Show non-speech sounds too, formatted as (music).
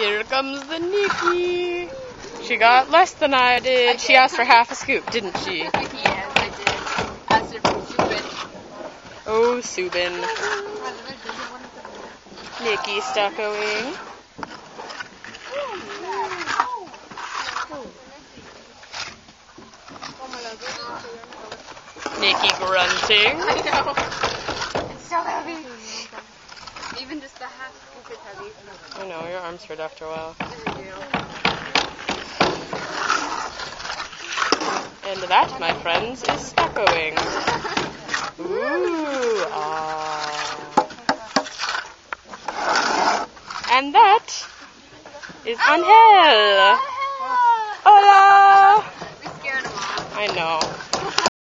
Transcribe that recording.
Here comes the Nikki. She got less than I did. She asked for half a scoop, didn't she? (laughs) yes, I did. Asked her for Subin. Oh, Subin. Nikki stuccoing. Oh, Nikki grunting. (laughs) I know. It's so heavy. Even just the half scoop is heavy. I know, your arms hurt after a while. And that, my friends, is stuccoing. Ooh, ah. And that is Angel. Hola! We scared him off. I know.